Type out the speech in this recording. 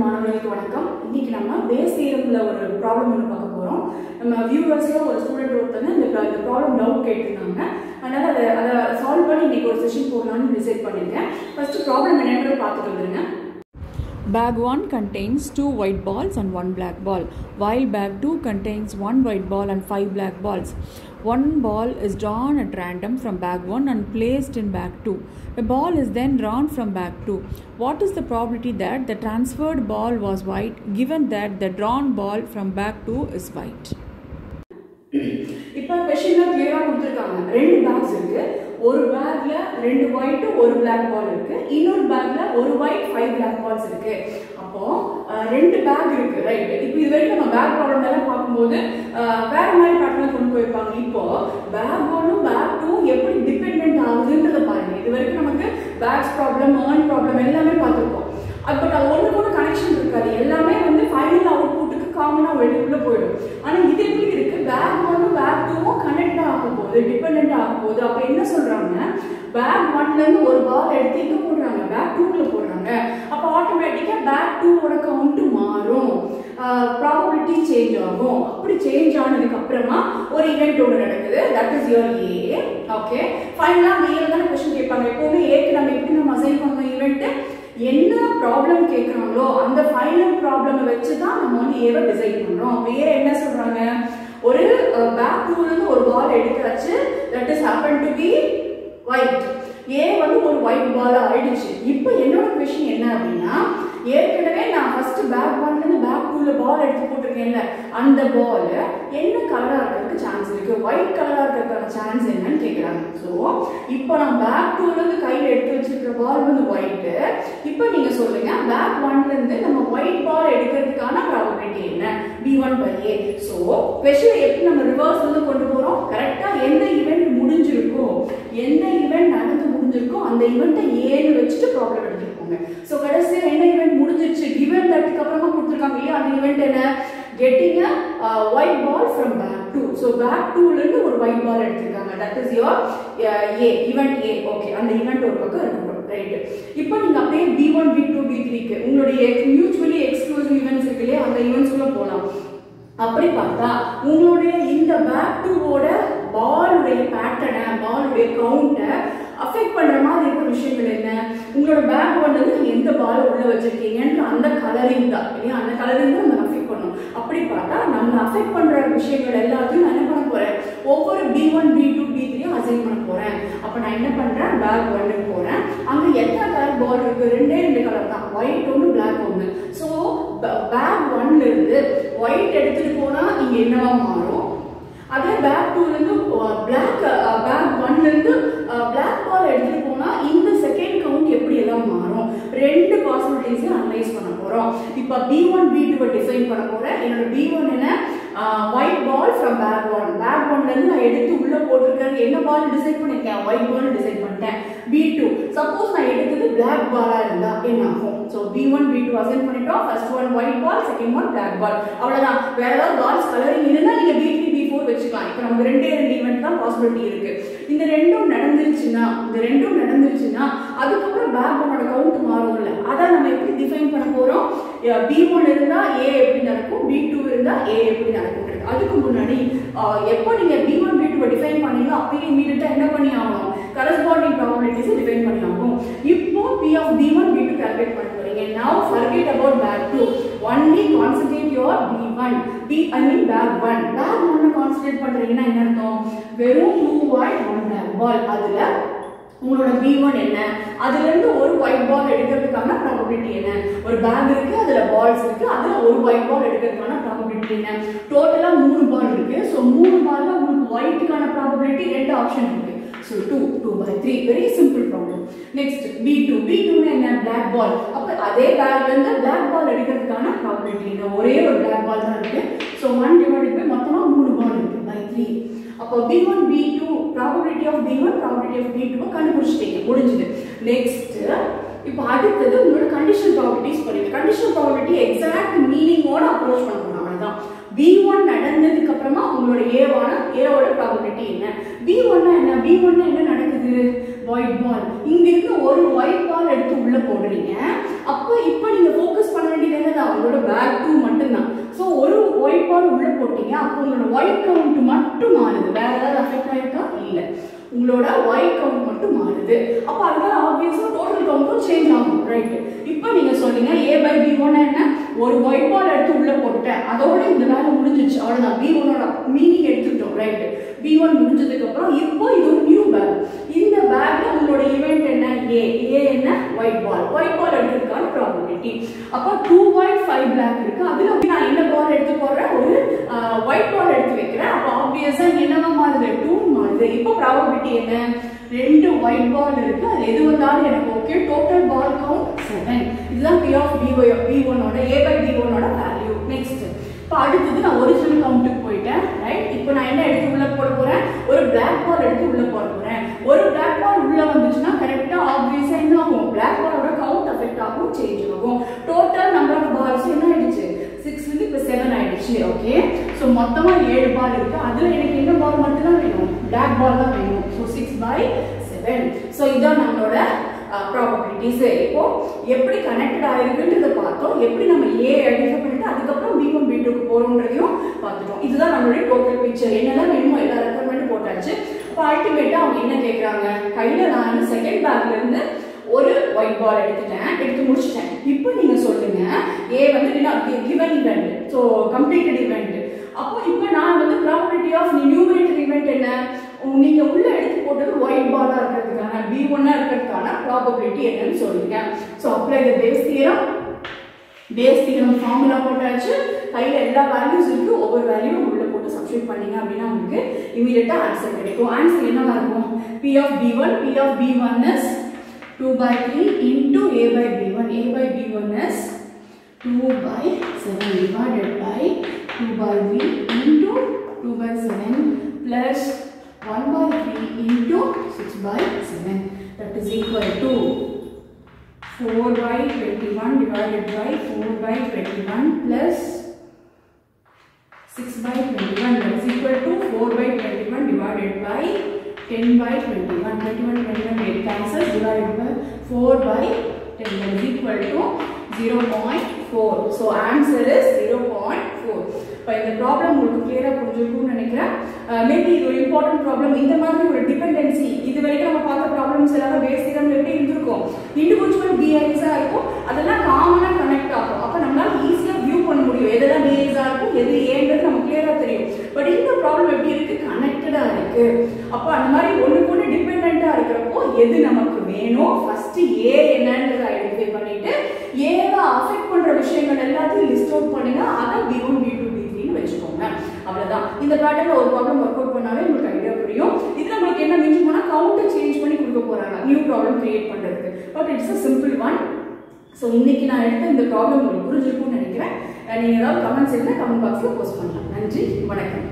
மாணவர்களுக்கு வணக்கம். இன்னைக்கு நம்ம பேஸ் தியரம்ல ஒரு ப்ராப்ளம் ஒன்று பார்க்க போறோம். நம்ம வியூவர்ஸ்ல ஒரு ஸ்டூடெண்ட் ஒருத்தங்க இந்த இந்த ப்ராப்ளம் டவுட் கேட்டிருந்தாங்க. அதனால அதை அதை சால்வ் பண்ணி இன்னைக்கு ஒரு செஷன் போடலாம்னு டிசைட் பண்ணியிருக்கேன் ஃபர்ஸ்ட் ப்ராப்ளம் என்னன்றதை பார்த்துட்டு வந்துருங்க. Bag 1 contains 2 white balls and 1 black ball, while bag 2 contains 1 white ball and 5 black balls. One ball is drawn at random from bag 1 and placed in bag 2. A ball is then drawn from bag 2. What is the probability that the transferred ball was white given that the drawn ball from bag 2 is white? இப்போ கொஸ்டின்ல கிளியரா கொடுத்துருக்காங்க ரெண்டு packs இருக்கு ஒரு பேக்ல ரெண்டு white ஒரு பிளாக் பால் இருக்கு. இன்னொரு பேக்ல ஒரு ஒயிட் ஃபைவ் பிளாக் பால்ஸ் இருக்கு. அப்போ ரெண்டு பேக் இருக்கு ரைட் இப்போ இது வரைக்கும் நம்ம பேக் ப்ராப்ளம் எல்லாம் பார்க்கும்போது வேற மாதிரி பேட்டர்ல கொண்டு போயிருப்பாங்க. இப்போ பேக் ஒன்னும் பேக் டூ எப்படி டிபெண்ட் ஆகுதுன்றத பாருங்க. இது வரைக்கும் நமக்கு பேக்ஸ் ப்ராப்ளம் ஏர்ன் ப்ராப்ளம் எல்லாமே பார்த்துருப்போம். பட் அது ஒன்று கூட கனெக்ஷன் இருக்காது. எல்லாமே வந்து ஃபைனல் அவுட்புட்டுக்கு காமனாக வெளியுள்ள போயிடும். ஆனால் இது எப்படி இருக்கு? பேக் ஒன்றும் பேக் டூவும் கனெக்ட் ஆக போகுது டிபெண்ட் ஆக போகுது அப்போ என்ன சொல்கிறாங்க பேக் ஒன்லேருந்து ஒரு பால் எடுத்து இங்கே போடுறாங்க. பேக் டூக்குள்ள போடுறாங்க. அப்போ ஆட்டோமேட்டிக்காக பேக் டூவோட கவுண்ட்டு மாறும். ப்ராபபிலிட்டி சேஞ்ச் ஆகும். அப்படி சேஞ்ச் ஆனதுக்கு அப்புறமா ஒரு இவெண்ட் ஒன்று நடக்குது. That is your A okay ஃபைனலாக அந்த ஏல தானே கொஸ்டின் கேட்பாங்க. எப்போவுமே ஏக்கு நம்ம எப்படி நம்ம அசைன் பண்ணோம் ஈவெண்ட்டு என்ன ப்ராப்ளம் கேட்குறாங்களோ அந்த ஃபைனல் ப்ராப்ளம் வச்சு தான் நம்ம வந்து ஏவை டிசைட் பண்ணுறோம் வேற என்ன சொல்றாங்க? ஒரு பேக் டூலேருந்து ஒரு பால் எடுத்தாச்சு. That is happen to be white A வந்து ஒரு ஒயிட் பால் ஆயிடுச்சு. இப்போ என்னோட கொஷின் என்ன அப்படின்னா ஏற்கனவே நான் ஃபர்ஸ்ட் பேக் பால்லேருந்து ஒரு பால் எடுத்து போட்டிருக்கேன்ல அந்த பால் என்ன கலரா இருக்கிறதுக்கு சான்ஸ் இருக்கு? ஒயிட் கலரா இருக்கிறதுக்கான சான்ஸ் என்னன்னு கேட்குறாங்க ஸோ இப்போ நான் பேக் டூல இருந்து கையில் எடுத்து வச்சிருக்கிற பால் வந்து ஒயிட் இப்போ நீங்க சொல்லுங்க பேக் ஒன்ல இருந்து நம்ம ஒயிட் பால் எடுக்கிறதுக்கான ப்ராபபிலிட்டி என்ன? P one by A so கொஷினை எப்படி நம்ம ரிவர்ஸ் வந்து கொண்டு போறோம்? கரெக்டாக எந்த ஈவெண்ட் முடிஞ்சிருக்கோ எந்த ஈவெண்ட் நடந்து முடிஞ்சிருக்கோ அந்த ஈவெண்ட்டை ஏன்னு வச்சுட்டு ப்ராப்ளம் எடுத்துருக்கோங்க ஸோ கடைசியில் என்ன ஈவெண்ட் முடிஞ்சிருச்சு? கிவன் தட்டுக்கு அப்புறமா என்ன? Getting a white ball from bag two so bag டூலேருந்து ஒரு ஒயிட் பால் எடுத்திருக்காங்க. That is your A event A okay அந்த ஈவெண்ட் ஒரு பக்கம் இருக்கணும். ரைட் இப்போ நீங்க அப்படியே P one P two P த்ரீக்கு உங்களுடைய மியூச்சுவலி எக்ஸ்க்ளூசிவ் ஈவெண்ட்ஸ் இருக்கு இல்லையா? அந்த ஈவெண்ட்ஸ்குள்ள போகலாம் அப்படி பார்த்தா உங்களுடைய இந்த பேக் டூவோட பாலுடைய பேட்டர்னை பாலுடைய கவுண்டை அஃபெக்ட் பண்ற மாதிரி இருக்கிற விஷயங்கள் என்ன? உங்களோட பேக் வந்து நீங்க எந்த பால் உள்ள வச்சிருக்கீங்கன்ற அந்த கலரிங் தான் இல்லையா? அந்த கலரிங் தான் நம்ம அஃபெக்ட் பண்ணும் அப்படி பார்த்தா நம்ம அஃபெக்ட் பண்ற விஷயங்கள் எல்லாத்தையும் நான் என்ன பண்ண போறேன்? ஒவ்வொரு P one P two P த்ரீயும் அசைன் பண்ண போறேன். அப்ப நான் என்ன பண்றேன்? பேக் ஒன்னுக்கு போறேன். அங்க எத்தனை கலர் பால் இருக்கு? ரெண்டே ரெண்டு கலர் தான். ஒயிட் ஒன்று பிளாக் ஒன்று ஸோ பேக் ஒன்ல இருந்து ஒயிட் எடுத்துட்டு போனா இங்க என்னவா மாறும்? அதே பேக் டூல இருந்து பிளாக் பேக் ஒன்ல இருந்து பிளாக் பால் எடுத்துட்டு போனா இந்த செகண்ட் கவுண்ட் எப்படி எல்லாம் மாறும்? ரெண்டு பாசிபிலிட்டிஸையும் அனலைஸ் பண்ண போறோம். இப்போ பி ஒன் பி டூவை டிஃபைன் பண்ண போறேன். என்னோட பி ஒன் என்ன? White ball from bag one bag ஒன்ல இருந்து நான் எடுத்து உள்ள போட்டிருக்கேன் என்ன பால் டிசைட் பண்ணிருக்கேன்? ஒயிட் பால் டிசைட் பண்ணிட்டேன். பி டூ சப்போஸ் நான் எடுத்தது பிளாக் பாலா இருந்தா என்ன ஆகும்? So P one P two assign பண்ணிட்டோம். First one white ball second one black ball அவ்வளவுதான். வேற ஏதாவது பால்ஸ் கலரிங் இருந்தால் நீங்க பி த்ரீ பி ஃபோர் வச்சுக்கலாம் இப்போ நமக்கு ரெண்டே ரெண்டு ஈவெண்ட் தான் பாசிபிலிட்டி இருக்கு. இந்த ரெண்டும் நடந்துருச்சுன்னா இந்த ரெண்டும் நடந்துருச்சுன்னா அதுக்கப்புறம் பேக் ஒன்னோட கவுண்ட் மாறும்ல. அதை நம்ம எப்படி டிஃபைன் பண்ண போறோம்? பி ஒன் இருந்தா ஏ எப்படி நடக்கும்? பி டூ இருந்தா ஏ எப்படி நடக்கும்? அதுக்கு முன்னாடி எப்போ நீங்க P one P two define பண்ணீங்களோ அப்பயே இமீடியட்டா என்ன பண்ணி ஆகணும்? கரஸ்பாண்டிங் ப்ராபபிலிட்டிஸ் டிஃபைன் பண்ணி ஆகும் இப்போ P of P one P two calculate பண்ண போறீங்க. Now forget about bag two only concentrate your P one D I mean bag one bag ஒன்னு கான்சென்ட்ரேட் பண்றீங்கன்னா என்ன அர்த்தம்? வெறும் two white one black ball அதில் உங்களோட பி ஒன் என்ன? அதுலேருந்து ஒரு ஒயிட் பால் எடுக்கிறதுக்கான ப்ராபபிலிட்டி என்ன? ஒரு பேக் இருக்குது அதில் பால்ஸ் இருக்குது அதில் ஒரு ஒயிட் பால் எடுக்கிறதுக்கான ப்ராபபிலிட்டி என்ன? டோட்டலாக மூணு பால் இருக்குது ஸோ மூணு பாலில் உங்களுக்கு ஒயிட்டுக்கான ப்ராபபிலிட்டி ரெண்டு ஆப்ஷன் இருக்குது so two two by three very simple problem next P two P டூன்னு என்ன? பிளாக் பால் அப்போ அதே பேக்ல இருந்து பிளாக் பால் எடுக்கிறதுக்கான ப்ராபபிலிட்டி என்ன ஒரே ஒரு பிளாக் பால் தான் இருக்கு. ஸோ ஒன் டிவைட் பை மொத்தமாக மூணு பால் இருக்கு. பை த்ரீ அப்போ P one P two probability of P one probability of P two கண்டுபிடிச்சிட்டீங்க. முடிஞ்சது. நெக்ஸ்ட் இப்போ அடுத்தது உங்களோட கண்டிஷன் ப்ராபபிலிட்டிஸ் படிங்க கண்டிஷன் ப்ராபபிலிட்டி எக்ஸாக்ட் மீனிங்கோட அப்ரோச் பண்ணணும். போறோம் அவ்வளவுதான். பி ஒன் நடந்ததுக்கு அப்புறமா உங்களோட ஏவான ஏவோட ப்ராபபிலிட்டி என்ன? பி ஒன்னா என்ன? பி ஒன்னா என்ன நடக்குது? ஒயிட் பால் இங்க இருந்து ஒரு ஒயிட் பால் எடுத்து உள்ள போடுறீங்க. அப்போ இப்போ நீங்க ஃபோக்கஸ் பண்ண வேண்டியது என்னது? அவங்களோட பேக் டூ மட்டும்தான். ஸோ ஒரு ஒயிட் பால் உள்ள போட்டீங்க. அப்போ உங்களோட ஒயிட் கவுண்ட் மட்டும் மாறுது. வேற ஏதாவது அஃபெக்ட் ஆயிருக்கா? இல்லை. உங்களோட ஒயிட் கவுண்ட் மட்டும் மாறுது. அப்போ அதனால ஆப்வியஸாக டோட்டல் கவுண்ட்டும் சேஞ்ச் ஆகும். ரைட்டு இப்போ நீங்க சொல்றீங்க ஏ பை பி ஒன் என்ன ஒரு ஒயிட் பால் எடுத்து உள்ள போட்டேன் அதோட இந்த வேலை முடிஞ்சிச்சு. அவ்வளோதான் பி ஒன்னோட மீனிங் எடுத்துக்கிட்டோம். ரைட் பி ஒன் முடிஞ்சதுக்கு அப்புறம் இப்போ இது ஒரு நியூ பேக் இந்த பேக்ல உங்களோட ஈவெண்ட் என்ன? ஏ ஏ என்ன? ஒயிட் பால் ஒயிட் பால் எடுத்துருக்கான ப்ராபபிலிட்டி அப்போ டூ ஒயிட் ஃபைவ் பிளாக் இருக்கு. அதுல நான் என்ன பால் எடுத்து போடுறேன்? ஒரு ஒயிட் பால் எடுத்து வைக்கிறேன். அப்போ ஆப்வியஸா என்னவா மாறுது? டூ மாறுது. இப்போ ப்ராபபிலிட்டி என்ன? ரெண்டு ஒயிட் பால் இருக்கு. அது எது வந்தாலும் எனக்கு okay total ball count seven இதுதான் P of P Y P ஒன்னோட ஏ பை பி ஒன்னோட வேல்யூ நெக்ஸ்ட் இப்போ அடுத்தது நான் ஒரிஜினல் கவுண்ட்டுக்கு போயிட்டேன் ரைட் இப்போ நான் என்ன எடுத்து உள்ள போட போறேன்? ஒரு பிளாக் பால் எடுத்து உள்ள போட போறேன். ஒரு பிளாக் பால் உள்ள வந்துச்சுன்னா கரெக்டா ஆப்வியஸா என்ன ஆகும்? பிளாக் பாலோட கவுண்ட் அஃபெக்ட் ஆகும் சேஞ்ச் ஆகும். டோட்டல் நம்பர் ஆஃப் பால்ஸ் என்ன ஆயிடுச்சு? சிக்ஸ் வந்து இப்போ செவன் ஆயிடுச்சு ஓகே ஸோ மொத்தமா ஏழு பால் இருக்கு. அதுல எனக்கு என்ன பால் மட்டும் தான் வேணும்? பிளாக் பால் தான் வேணும். So six by seven so இதுதான் நம்மளோட uh, ப்ராபபிலிட்டிஸ் இப்போ எப்படி கனெக்டட் ஆயிருக்குன்றதை பார்த்தோம். எப்படி நம்ம ஏ ஐடென்டிஃபை பண்ணிட்டு அதுக்கப்புறம் பி ஒன் பி டூக்கு போறோம்ன்றதையும் பார்த்துட்டோம். இதுதான் நம்மளுடைய டோட்டல் பிக்சர் என்னெல்லாம் வேணுமோ எல்லா ரெக்குவயர்மெண்ட் போட்டாச்சு. இப்போ அல்டிமேட்டா அவங்க என்ன கேட்குறாங்க கையில நான் வந்து செகண்ட் பேக்ல இருந்து ஒரு ஒயிட் பால் எடுத்துட்டேன். எடுத்து முடிச்சிட்டேன். இப்போ நீங்க சொல்லுங்க ஏ வந்து given event so completed event அப்போ இப்போ நான் வந்து ப்ராபபிலிட்டி ஆஃப் நியூமரேட்டர் இவெண்ட் என்ன? நீங்க உள்ள எடுத்து போட்டது ஒயிட் பாலா இருக்கிறதுக்கான பி ஒன்னா இருக்கிறதுக்கான ப்ராபபிலிட்டி என்னன்னு சொல்லுங்க. So apply the Bayes theorem Bayes formula போட்டாச்சு. கையில் எல்லா வேல்யூஸ் இருக்கு. ஒவ்வொரு வேல்யூவும் உள்ள போட்டு சப்ஸ்டியூட் பண்ணீங்க அப்படின்னா உங்களுக்கு இமீடியட்டா ஆன்சர் கிடைக்கும் ஆன்சர் என்னவா இருக்கும் P of P one P of P one is 2 by 3 into a by b1. a by b1 is 2 by 7 divided by 2 by b into 2 by 7 plus 1 by 3 into 6 by 7. That is equal to 4 by 21 divided by 4 by 21 plus 6 by 21 that is equal to 4 by 21 divided by 10 by 21 21 21 8 cancels divided by 4 by 10 that is equal to 0.4 so answer is 0.4 இப்போ இந்த problem உங்களுக்கு கிளியராக புரிஞ்சிருக்கும்னு நினைக்கிறேன். Uh, maybe இது ஒரு important problem இந்த மாதிரி ஒரு டிபெண்டன்சி இது வரைக்கும் நம்ம பார்த்த ப்ராப்ளம்ஸ் எல்லாம் பேசிக்கம் எப்படி இருந்திருக்கும்? இண்டிவிஜுவல் பிஐஸாக இருக்கும். அதெல்லாம் காமனாக கனெக்ட் ஆகும். அப்போ நம்மளால ஈஸியாக வியூ பண்ண முடியும். எதெல்லாம் பிஐஸாக இருக்கும் எது ஏன்றது நமக்கு கிளியராக தெரியும். பட் இந்த ப்ராப்ளம் எப்படி இருக்கு? கனெக்டடாக இருக்கு. அப்போ அந்த மாதிரி ஒன்றுக்கு ஒன்று டிபெண்ட்டாக இருக்கிறப்போ எது நமக்கு வேணும்? ஃபர்ஸ்ட் ஏ என்னன்றதை ஐடென்டிஃபை பண்ணிட்டு ஏவை அஃபெக்ட் பண்ற விஷயங்கள் எல்லாத்தையும் லிஸ்ட் அவுட் பண்ணுங்க அதை P one P two P த்ரீன்னு வச்சுக்கோங்க. அவ்வளவுதான். இந்த பேட்டர்ல ஒரு ப்ராப்ளம் ஒர்க் அவுட் பண்ணாலே உங்களுக்கு ஐடியா புரியும். இதுல உங்களுக்கு என்ன மிஞ்சி போனா கவுண்டை சேஞ்ச் பண்ணி கொடுக்க போறாங்க. நியூ ப்ராப்ளம் கிரியேட் பண்றதுக்கு. But it's a simple one so இன்னைக்கு நான் எடுத்த இந்த ப்ராப்ளம் உங்களுக்கு புரிஞ்சிருக்கும்னு நினைக்கிறேன். நீங்கள் ஏதாவது கமெண்ட்ஸ் இருந்தால் கமெண்ட் பாக்ஸில் போஸ்ட் பண்ணலாம். நன்றி. வணக்கம்.